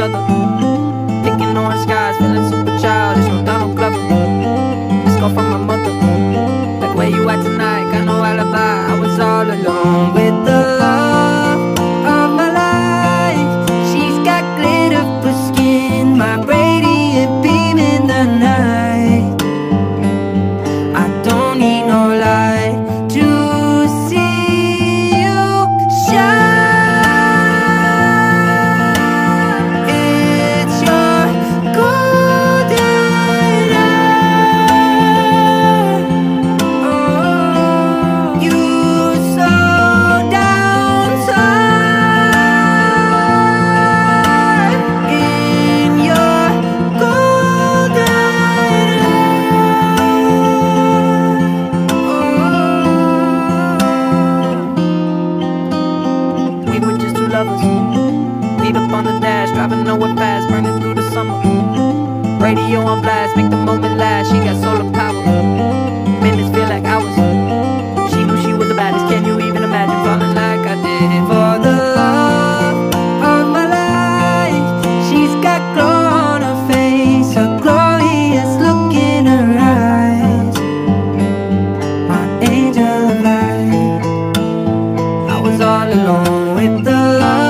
each other. Picking on skies, feeling super childish. No Donald Let's go from my mother. Like, where you at tonight? Got no alibi. I was all alone with the light. Up on the dash, driving nowhere fast, burning through the summer. Radio on blast, make the moment last. She got solar power. Minutes feel like hours. She knew she was the baddest. Can you even imagine falling like I did? For the love of my life, she's got glow on her face, a glorious look in her eyes. My angel of light. I was all alone with the love